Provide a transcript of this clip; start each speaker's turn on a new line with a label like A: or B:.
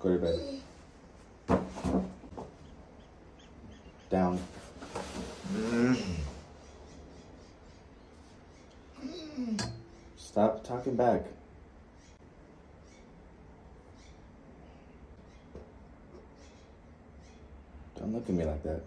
A: Go to bed. Down. Stop talking back. Don't look at me like that.